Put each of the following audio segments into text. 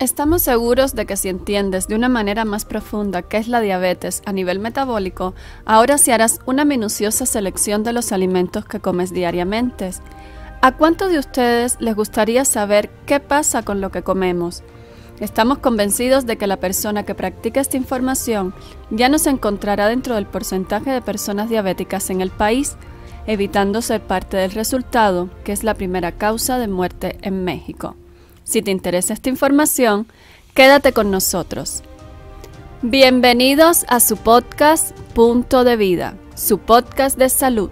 Estamos seguros de que si entiendes de una manera más profunda qué es la diabetes a nivel metabólico, ahora sí harás una minuciosa selección de los alimentos que comes diariamente. ¿A cuántos de ustedes les gustaría saber qué pasa con lo que comemos? Estamos convencidos de que la persona que practica esta información ya no se encontrará dentro del porcentaje de personas diabéticas en el país, evitando ser parte del resultado, que es la primera causa de muerte en México. Si te interesa esta información, quédate con nosotros. Bienvenidos a su podcast Punto de Vida, su podcast de salud.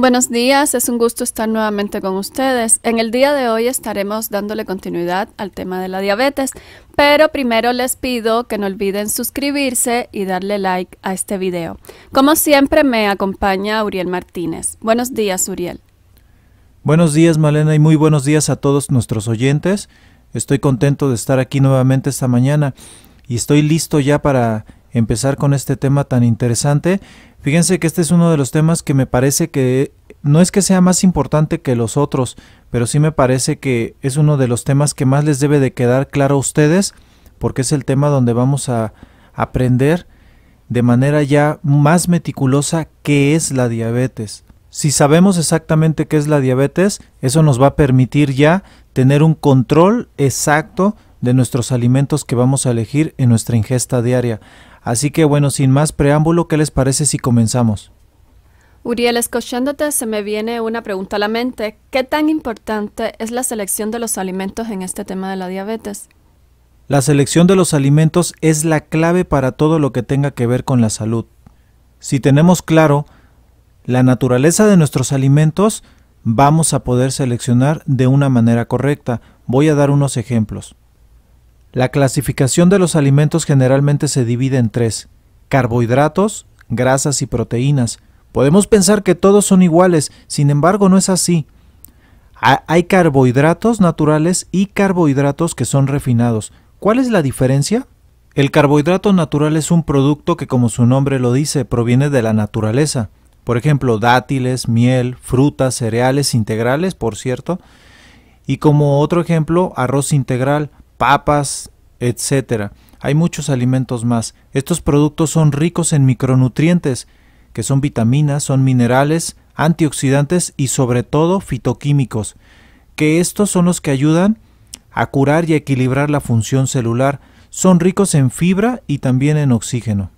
Buenos días, es un gusto estar nuevamente con ustedes. En el día de hoy estaremos dándole continuidad al tema de la diabetes, pero primero les pido que no olviden suscribirse y darle like a este video. Como siempre me acompaña Uriel Martínez. Buenos días, Uriel. Buenos días, Malena, y muy buenos días a todos nuestros oyentes. Estoy contento de estar aquí nuevamente esta mañana y estoy listo ya para empezar con este tema tan interesante Fíjense que este es uno de los temas que me parece que no es que sea más importante que los otros, pero sí me parece que es uno de los temas que más les debe de quedar claro a ustedes, porque es el tema donde vamos a aprender de manera ya más meticulosa qué es la diabetes. Si sabemos exactamente qué es la diabetes, eso nos va a permitir ya tener un control exacto de nuestros alimentos que vamos a elegir en nuestra ingesta diaria. Así que bueno, sin más preámbulo, ¿qué les parece si comenzamos? Uriel, escuchándote se me viene una pregunta a la mente. ¿Qué tan importante es la selección de los alimentos en este tema de la diabetes? La selección de los alimentos es la clave para todo lo que tenga que ver con la salud. Si tenemos claro la naturaleza de nuestros alimentos, vamos a poder seleccionar de una manera correcta. Voy a dar unos ejemplos. La clasificación de los alimentos generalmente se divide en tres, carbohidratos, grasas y proteínas. Podemos pensar que todos son iguales, sin embargo no es así. Hay carbohidratos naturales y carbohidratos que son refinados. ¿Cuál es la diferencia? El carbohidrato natural es un producto que, como su nombre lo dice, proviene de la naturaleza. Por ejemplo, dátiles, miel, frutas, cereales integrales, por cierto. Y como otro ejemplo, arroz integral, papas, etc. Hay muchos alimentos más. Estos productos son ricos en micronutrientes, que son vitaminas, son minerales, antioxidantes y sobre todo fitoquímicos, que estos son los que ayudan a curar y equilibrar la función celular. Son ricos en fibra y también en oxígeno.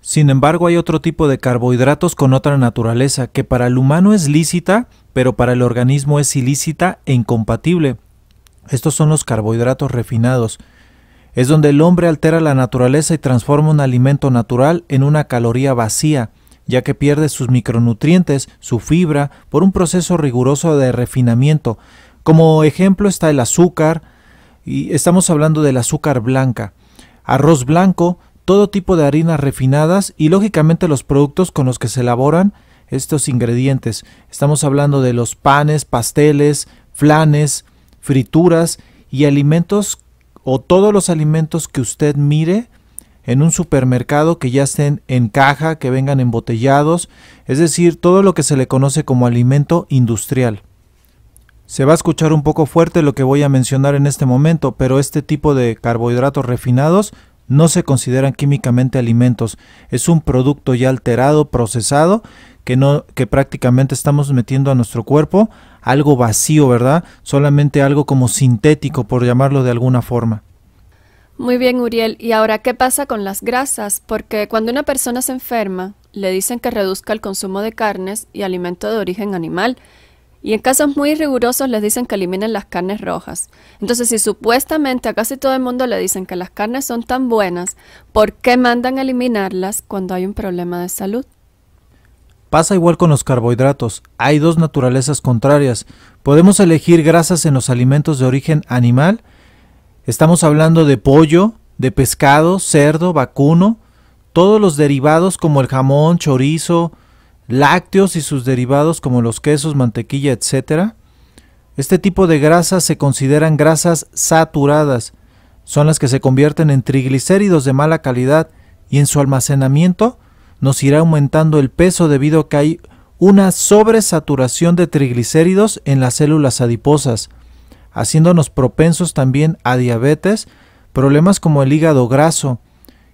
Sin embargo, hay otro tipo de carbohidratos con otra naturaleza que para el humano es lícita, pero para el organismo es ilícita e incompatible. Estos son los carbohidratos refinados. Es donde el hombre altera la naturaleza y transforma un alimento natural en una caloría vacía, ya que pierde sus micronutrientes, su fibra, por un proceso riguroso de refinamiento. Como ejemplo está el azúcar, y estamos hablando del azúcar blanca, arroz blanco, todo tipo de harinas refinadas y lógicamente los productos con los que se elaboran estos ingredientes. Estamos hablando de los panes, pasteles, flanes, frituras y alimentos o todos los alimentos que usted mire en un supermercado que ya estén en caja, que vengan embotellados, es decir, todo lo que se le conoce como alimento industrial. Se va a escuchar un poco fuerte lo que voy a mencionar en este momento, pero este tipo de carbohidratos refinados no se consideran químicamente alimentos, es un producto ya alterado, procesado, que no que prácticamente estamos metiendo a nuestro cuerpo algo vacío, ¿verdad? Solamente algo como sintético, por llamarlo de alguna forma. Muy bien, Uriel. ¿Y ahora qué pasa con las grasas? Porque cuando una persona se enferma, le dicen que reduzca el consumo de carnes y alimento de origen animal. Y en casos muy rigurosos les dicen que eliminen las carnes rojas. Entonces, si supuestamente a casi todo el mundo le dicen que las carnes son tan buenas, ¿por qué mandan a eliminarlas cuando hay un problema de salud? Pasa igual con los carbohidratos. Hay dos naturalezas contrarias. Podemos elegir grasas en los alimentos de origen animal. Estamos hablando de pollo, de pescado, cerdo, vacuno, todos los derivados como el jamón, chorizo, lácteos y sus derivados como los quesos, mantequilla, etc. Este tipo de grasas se consideran grasas saturadas. Son las que se convierten en triglicéridos de mala calidad y en su almacenamiento nos irá aumentando el peso debido a que hay una sobresaturación de triglicéridos en las células adiposas, haciéndonos propensos también a diabetes, problemas como el hígado graso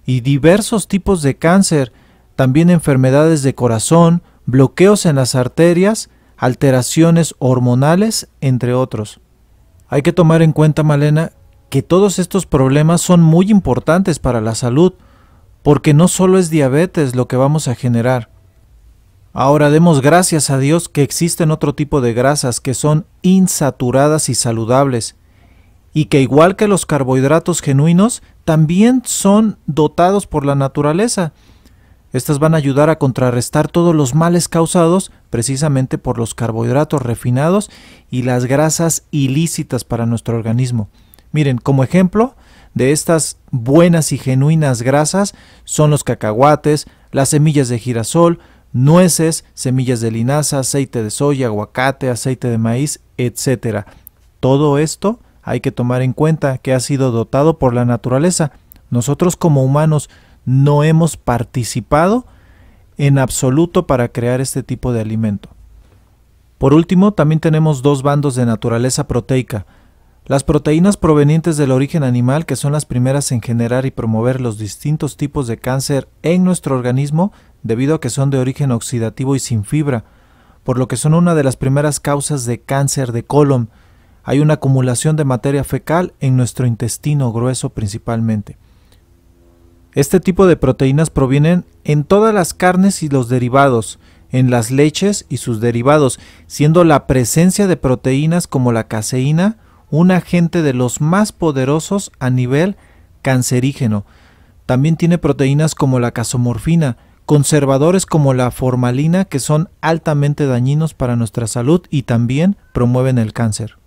y diversos tipos de cáncer, también enfermedades de corazón, bloqueos en las arterias, alteraciones hormonales, entre otros. Hay que tomar en cuenta, Malena, que todos estos problemas son muy importantes para la salud, porque no solo es diabetes lo que vamos a generar, Ahora demos gracias a Dios que existen otro tipo de grasas que son insaturadas y saludables, y que igual que los carbohidratos genuinos, también son dotados por la naturaleza. Estas van a ayudar a contrarrestar todos los males causados precisamente por los carbohidratos refinados y las grasas ilícitas para nuestro organismo. Miren, como ejemplo de estas buenas y genuinas grasas son los cacahuates, las semillas de girasol, nueces, semillas de linaza, aceite de soya, aguacate, aceite de maíz, etc. Todo esto hay que tomar en cuenta que ha sido dotado por la naturaleza. Nosotros como humanos no hemos participado en absoluto para crear este tipo de alimento. Por último, también tenemos dos bandos de naturaleza proteica. Las proteínas provenientes del origen animal, que son las primeras en generar y promover los distintos tipos de cáncer en nuestro organismo, debido a que son de origen oxidativo y sin fibra, por lo que son una de las primeras causas de cáncer de colon. Hay una acumulación de materia fecal en nuestro intestino grueso principalmente. Este tipo de proteínas provienen en todas las carnes y los derivados, en las leches y sus derivados, siendo la presencia de proteínas como la caseína un agente de los más poderosos a nivel cancerígeno. También tiene proteínas como la casomorfina, conservadores como la formalina que son altamente dañinos para nuestra salud y también promueven el cáncer.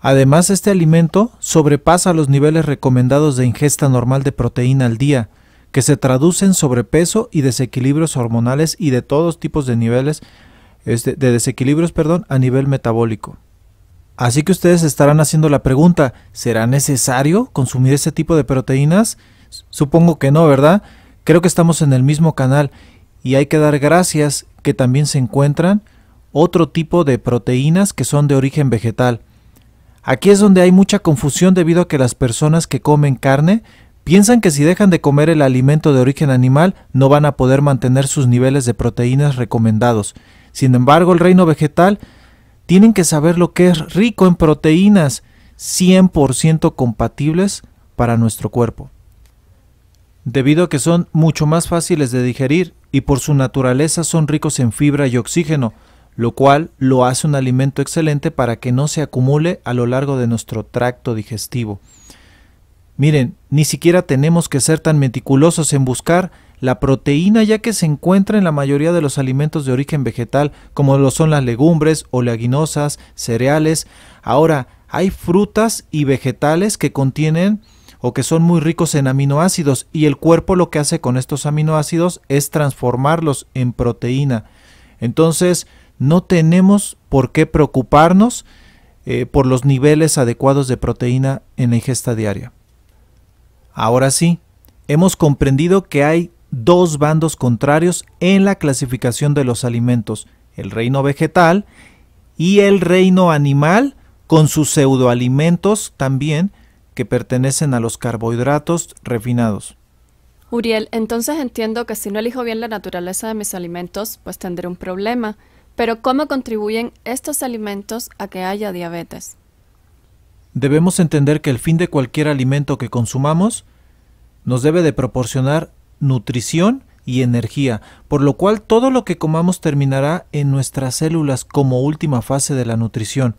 Además, este alimento sobrepasa los niveles recomendados de ingesta normal de proteína al día, que se traducen en sobrepeso y desequilibrios hormonales y de todos tipos de niveles este, de desequilibrios, perdón, a nivel metabólico. Así que ustedes estarán haciendo la pregunta, ¿será necesario consumir ese tipo de proteínas? Supongo que no, ¿verdad? Creo que estamos en el mismo canal y hay que dar gracias que también se encuentran otro tipo de proteínas que son de origen vegetal. Aquí es donde hay mucha confusión debido a que las personas que comen carne piensan que si dejan de comer el alimento de origen animal no van a poder mantener sus niveles de proteínas recomendados. Sin embargo, el reino vegetal tienen que saber lo que es rico en proteínas 100% compatibles para nuestro cuerpo debido a que son mucho más fáciles de digerir y por su naturaleza son ricos en fibra y oxígeno, lo cual lo hace un alimento excelente para que no se acumule a lo largo de nuestro tracto digestivo. Miren, ni siquiera tenemos que ser tan meticulosos en buscar la proteína ya que se encuentra en la mayoría de los alimentos de origen vegetal como lo son las legumbres, oleaginosas, cereales. Ahora, hay frutas y vegetales que contienen o que son muy ricos en aminoácidos y el cuerpo lo que hace con estos aminoácidos es transformarlos en proteína. Entonces, no tenemos por qué preocuparnos eh, por los niveles adecuados de proteína en la ingesta diaria. Ahora sí, hemos comprendido que hay dos bandos contrarios en la clasificación de los alimentos, el reino vegetal y el reino animal, con sus pseudoalimentos también, que pertenecen a los carbohidratos refinados. Uriel, entonces entiendo que si no elijo bien la naturaleza de mis alimentos, pues tendré un problema. Pero ¿cómo contribuyen estos alimentos a que haya diabetes? Debemos entender que el fin de cualquier alimento que consumamos nos debe de proporcionar nutrición y energía, por lo cual todo lo que comamos terminará en nuestras células como última fase de la nutrición.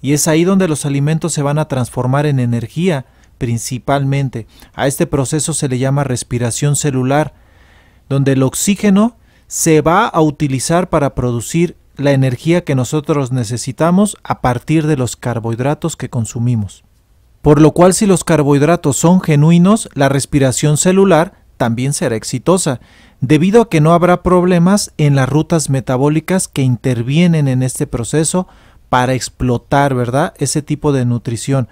Y es ahí donde los alimentos se van a transformar en energía principalmente. A este proceso se le llama respiración celular, donde el oxígeno se va a utilizar para producir la energía que nosotros necesitamos a partir de los carbohidratos que consumimos. Por lo cual si los carbohidratos son genuinos, la respiración celular también será exitosa, debido a que no habrá problemas en las rutas metabólicas que intervienen en este proceso para explotar, ¿verdad? Ese tipo de nutrición.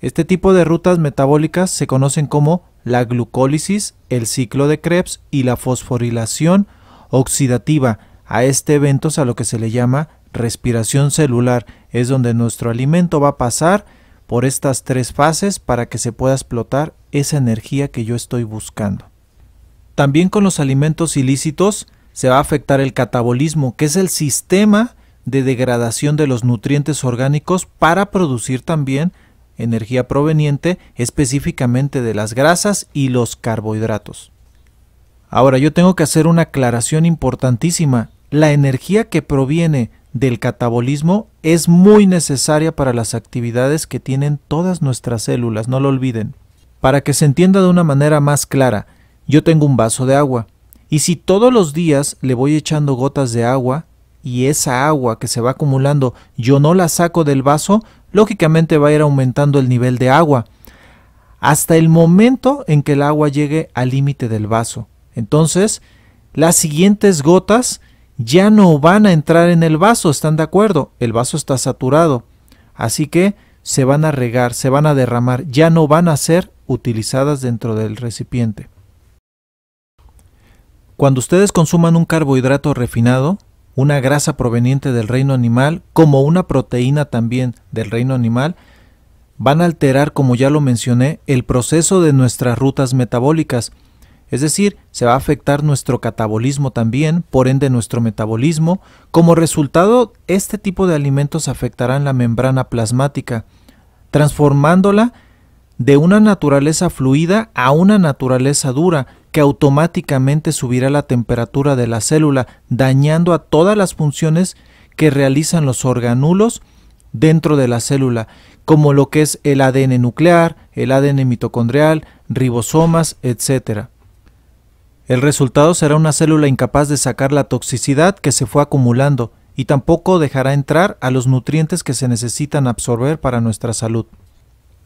Este tipo de rutas metabólicas se conocen como la glucólisis, el ciclo de Krebs y la fosforilación oxidativa. A este evento es a lo que se le llama respiración celular, es donde nuestro alimento va a pasar por estas tres fases para que se pueda explotar esa energía que yo estoy buscando. También con los alimentos ilícitos se va a afectar el catabolismo, que es el sistema de degradación de los nutrientes orgánicos para producir también energía proveniente específicamente de las grasas y los carbohidratos. Ahora yo tengo que hacer una aclaración importantísima. La energía que proviene del catabolismo es muy necesaria para las actividades que tienen todas nuestras células, no lo olviden. Para que se entienda de una manera más clara, yo tengo un vaso de agua, y si todos los días le voy echando gotas de agua, y esa agua que se va acumulando yo no la saco del vaso, lógicamente va a ir aumentando el nivel de agua, hasta el momento en que el agua llegue al límite del vaso. Entonces, las siguientes gotas ya no van a entrar en el vaso, ¿están de acuerdo? El vaso está saturado. Así que se van a regar, se van a derramar, ya no van a ser utilizadas dentro del recipiente. Cuando ustedes consuman un carbohidrato refinado, una grasa proveniente del reino animal, como una proteína también del reino animal, van a alterar, como ya lo mencioné, el proceso de nuestras rutas metabólicas es decir, se va a afectar nuestro catabolismo también, por ende nuestro metabolismo. Como resultado, este tipo de alimentos afectarán la membrana plasmática, transformándola de una naturaleza fluida a una naturaleza dura, que automáticamente subirá la temperatura de la célula, dañando a todas las funciones que realizan los organulos dentro de la célula, como lo que es el ADN nuclear, el ADN mitocondrial, ribosomas, etc. El resultado será una célula incapaz de sacar la toxicidad que se fue acumulando y tampoco dejará entrar a los nutrientes que se necesitan absorber para nuestra salud.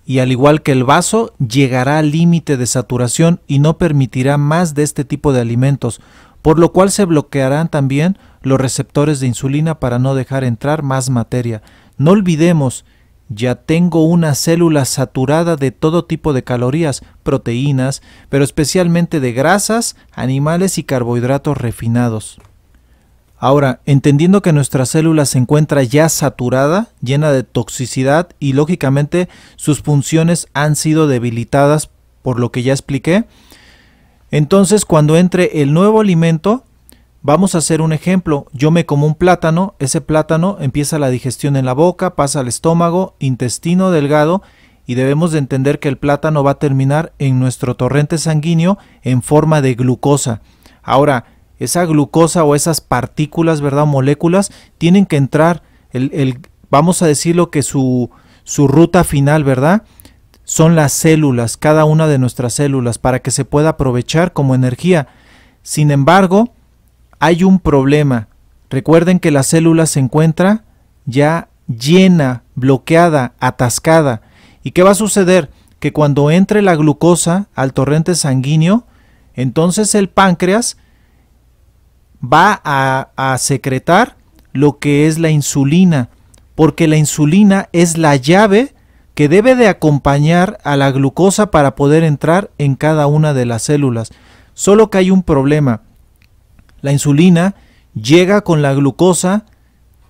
Y al igual que el vaso, llegará al límite de saturación y no permitirá más de este tipo de alimentos, por lo cual se bloquearán también los receptores de insulina para no dejar entrar más materia. No olvidemos ya tengo una célula saturada de todo tipo de calorías, proteínas, pero especialmente de grasas, animales y carbohidratos refinados. Ahora, entendiendo que nuestra célula se encuentra ya saturada, llena de toxicidad y lógicamente sus funciones han sido debilitadas por lo que ya expliqué, entonces cuando entre el nuevo alimento, Vamos a hacer un ejemplo. Yo me como un plátano, ese plátano empieza la digestión en la boca, pasa al estómago, intestino delgado y debemos de entender que el plátano va a terminar en nuestro torrente sanguíneo en forma de glucosa. Ahora, esa glucosa o esas partículas, ¿verdad? Moléculas tienen que entrar, el, vamos a decirlo que su, su ruta final, ¿verdad? Son las células, cada una de nuestras células, para que se pueda aprovechar como energía. Sin embargo, hay un problema. Recuerden que la célula se encuentra ya llena, bloqueada, atascada. ¿Y qué va a suceder? Que cuando entre la glucosa al torrente sanguíneo, entonces el páncreas va a, secretar lo que es la insulina, porque la insulina es la llave que debe de acompañar a la glucosa para poder entrar en cada una de las células. Solo que hay un problema. La insulina llega con la glucosa,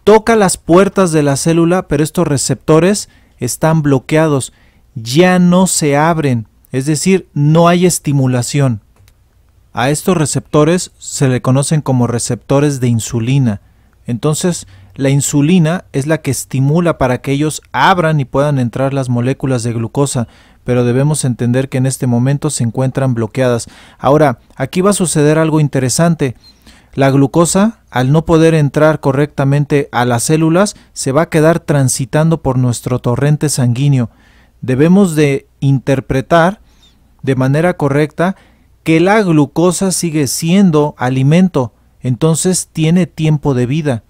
toca las puertas de la célula, pero estos receptores están bloqueados, ya no se abren, es decir, no hay estimulación. A estos receptores se le conocen como receptores de insulina. Entonces, la insulina es la que estimula para que ellos abran y puedan entrar las moléculas de glucosa, pero debemos entender que en este momento se encuentran bloqueadas. Ahora, aquí va a suceder algo interesante. La glucosa, al no poder entrar correctamente a las células, se va a quedar transitando por nuestro torrente sanguíneo. Debemos de interpretar de manera correcta que la glucosa sigue siendo alimento, entonces tiene tiempo de vida.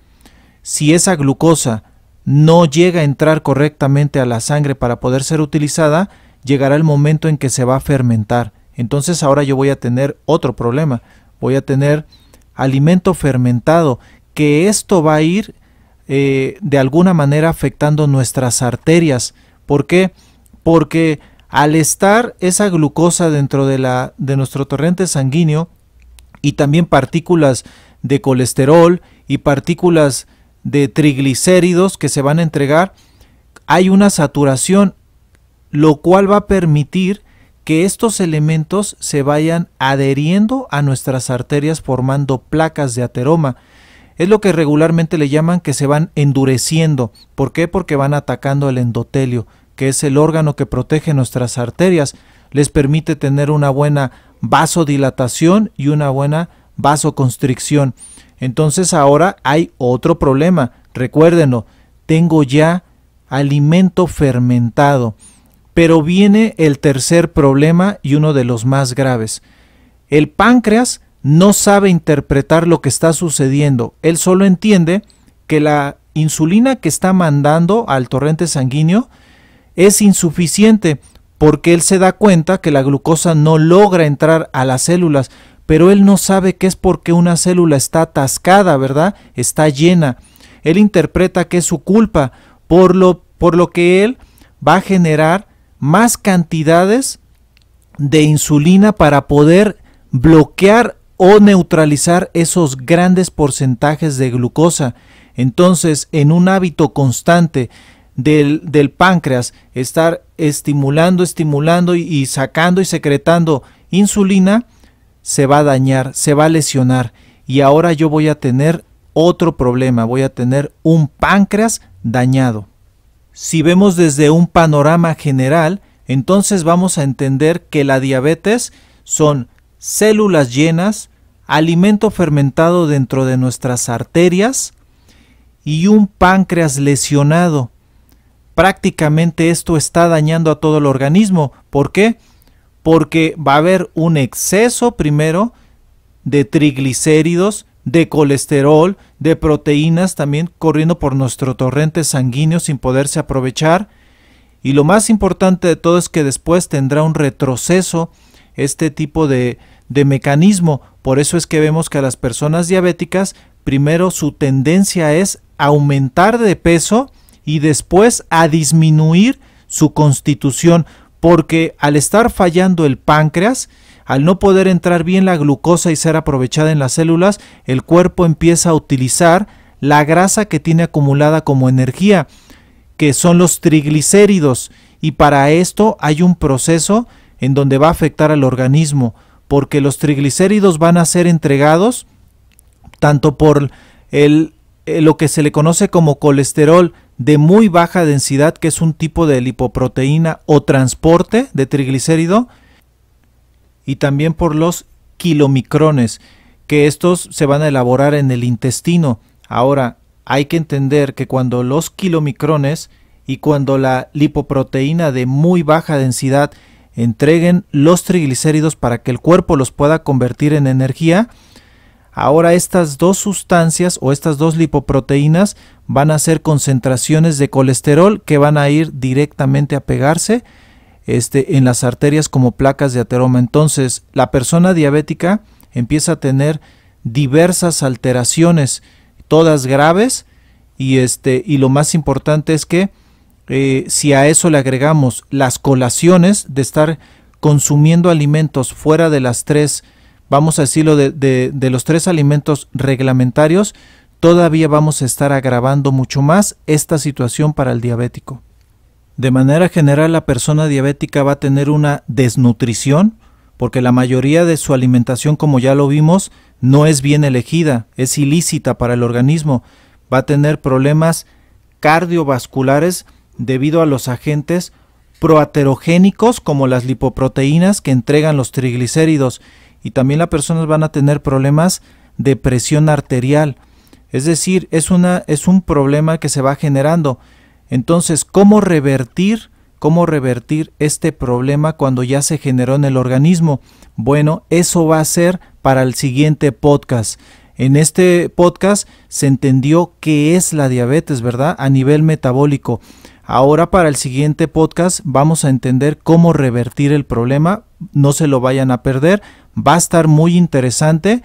Si esa glucosa no llega a entrar correctamente a la sangre para poder ser utilizada, llegará el momento en que se va a fermentar. Entonces ahora yo voy a tener otro problema. Voy a tener alimento fermentado, que esto va a ir eh, de alguna manera afectando nuestras arterias. ¿Por qué? Porque al estar esa glucosa dentro de, la, de nuestro torrente sanguíneo y también partículas de colesterol y partículas de triglicéridos que se van a entregar, hay una saturación, lo cual va a permitir que estos elementos se vayan adheriendo a nuestras arterias formando placas de ateroma. Es lo que regularmente le llaman que se van endureciendo. ¿Por qué? Porque van atacando el endotelio, que es el órgano que protege nuestras arterias. Les permite tener una buena vasodilatación y una buena vasoconstricción. Entonces ahora hay otro problema. Recuérdenlo, tengo ya alimento fermentado. Pero viene el tercer problema y uno de los más graves. El páncreas no sabe interpretar lo que está sucediendo. Él solo entiende que la insulina que está mandando al torrente sanguíneo es insuficiente porque él se da cuenta que la glucosa no logra entrar a las células, pero él no sabe que es porque una célula está atascada, ¿verdad? Está llena. Él interpreta que es su culpa, por lo, por lo que él va a generar más cantidades de insulina para poder bloquear o neutralizar esos grandes porcentajes de glucosa. Entonces, en un hábito constante del, del páncreas, estar estimulando, estimulando y, y sacando y secretando insulina, se va a dañar, se va a lesionar. Y ahora yo voy a tener otro problema, voy a tener un páncreas dañado. Si vemos desde un panorama general, entonces vamos a entender que la diabetes son células llenas, alimento fermentado dentro de nuestras arterias y un páncreas lesionado. Prácticamente esto está dañando a todo el organismo. ¿Por qué? Porque va a haber un exceso primero de triglicéridos, de colesterol, de proteínas también corriendo por nuestro torrente sanguíneo sin poderse aprovechar. Y lo más importante de todo es que después tendrá un retroceso este tipo de, de mecanismo. Por eso es que vemos que a las personas diabéticas primero su tendencia es aumentar de peso y después a disminuir su constitución porque al estar fallando el páncreas al no poder entrar bien la glucosa y ser aprovechada en las células, el cuerpo empieza a utilizar la grasa que tiene acumulada como energía, que son los triglicéridos, y para esto hay un proceso en donde va a afectar al organismo, porque los triglicéridos van a ser entregados tanto por el, eh, lo que se le conoce como colesterol de muy baja densidad, que es un tipo de lipoproteína o transporte de triglicérido, y también por los kilomicrones, que estos se van a elaborar en el intestino. Ahora, hay que entender que cuando los kilomicrones y cuando la lipoproteína de muy baja densidad entreguen los triglicéridos para que el cuerpo los pueda convertir en energía, ahora estas dos sustancias o estas dos lipoproteínas van a ser concentraciones de colesterol que van a ir directamente a pegarse este, en las arterias como placas de ateroma. Entonces, la persona diabética empieza a tener diversas alteraciones, todas graves, y, este, y lo más importante es que eh, si a eso le agregamos las colaciones de estar consumiendo alimentos fuera de las tres, vamos a decirlo, de, de los tres alimentos reglamentarios, todavía vamos a estar agravando mucho más esta situación para el diabético. De manera general, la persona diabética va a tener una desnutrición porque la mayoría de su alimentación, como ya lo vimos, no es bien elegida, es ilícita para el organismo. Va a tener problemas cardiovasculares debido a los agentes proaterogénicos como las lipoproteínas que entregan los triglicéridos y también las personas van a tener problemas de presión arterial. Es decir, es, una, es un problema que se va generando entonces, ¿cómo revertir? ¿Cómo revertir este problema cuando ya se generó en el organismo? Bueno, eso va a ser para el siguiente podcast. En este podcast se entendió qué es la diabetes, ¿verdad? A nivel metabólico. Ahora para el siguiente podcast vamos a entender cómo revertir el problema. No se lo vayan a perder. Va a estar muy interesante.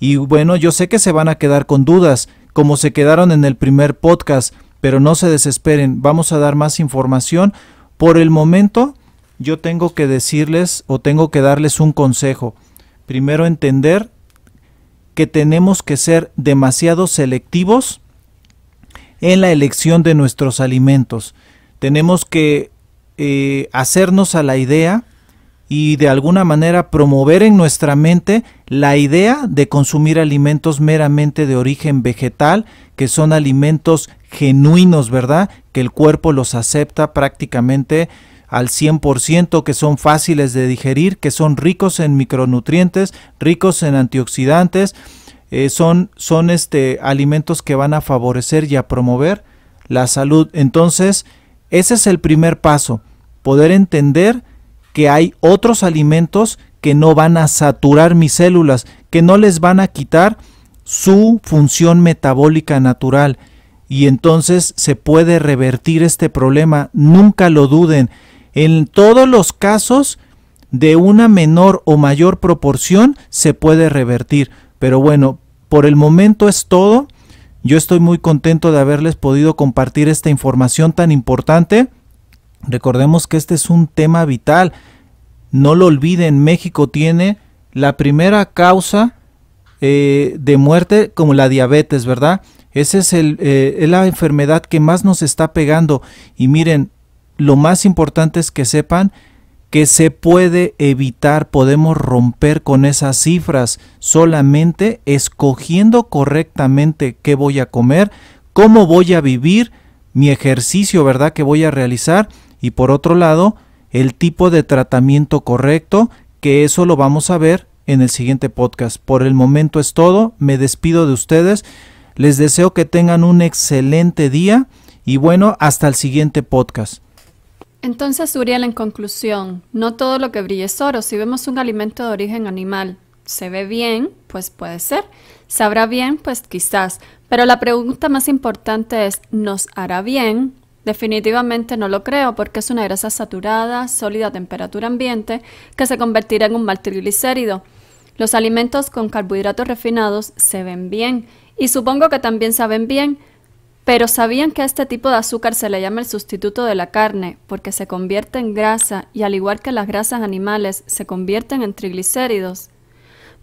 Y bueno, yo sé que se van a quedar con dudas como se quedaron en el primer podcast, pero no se desesperen, vamos a dar más información. Por el momento, yo tengo que decirles o tengo que darles un consejo. Primero, entender que tenemos que ser demasiado selectivos en la elección de nuestros alimentos. Tenemos que eh, hacernos a la idea y de alguna manera promover en nuestra mente la idea de consumir alimentos meramente de origen vegetal, que son alimentos genuinos, ¿verdad? Que el cuerpo los acepta prácticamente al 100%, que son fáciles de digerir, que son ricos en micronutrientes, ricos en antioxidantes, eh, son, son este, alimentos que van a favorecer y a promover la salud. Entonces, ese es el primer paso, poder entender que hay otros alimentos que no van a saturar mis células, que no les van a quitar su función metabólica natural. Y entonces se puede revertir este problema. Nunca lo duden. En todos los casos, de una menor o mayor proporción, se puede revertir. Pero bueno, por el momento es todo. Yo estoy muy contento de haberles podido compartir esta información tan importante. Recordemos que este es un tema vital. No lo olviden, México tiene la primera causa eh, de muerte como la diabetes, ¿verdad? Esa es, eh, es la enfermedad que más nos está pegando. Y miren, lo más importante es que sepan que se puede evitar, podemos romper con esas cifras solamente escogiendo correctamente qué voy a comer, cómo voy a vivir, mi ejercicio, ¿verdad? que voy a realizar y por otro lado, el tipo de tratamiento correcto, que eso lo vamos a ver en el siguiente podcast. Por el momento es todo, me despido de ustedes, les deseo que tengan un excelente día y bueno, hasta el siguiente podcast. Entonces, Uriel, en conclusión, no todo lo que brille es oro. Si vemos un alimento de origen animal, se ve bien, pues puede ser. Sabrá bien, pues quizás. Pero la pregunta más importante es, ¿nos hará bien? Definitivamente no lo creo porque es una grasa saturada, sólida a temperatura ambiente, que se convertirá en un mal triglicérido. Los alimentos con carbohidratos refinados se ven bien y supongo que también saben bien, pero ¿sabían que este tipo de azúcar se le llama el sustituto de la carne porque se convierte en grasa y al igual que las grasas animales se convierten en triglicéridos?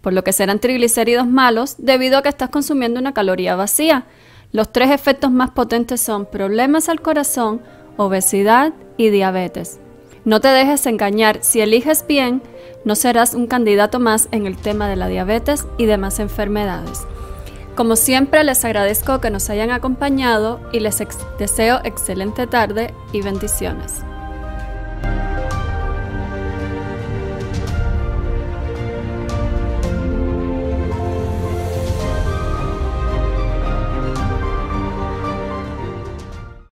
Por lo que serán triglicéridos malos debido a que estás consumiendo una caloría vacía. Los tres efectos más potentes son problemas al corazón, obesidad y diabetes. No te dejes engañar, si eliges bien, no serás un candidato más en el tema de la diabetes y demás enfermedades. Como siempre, les agradezco que nos hayan acompañado y les deseo excelente tarde y bendiciones.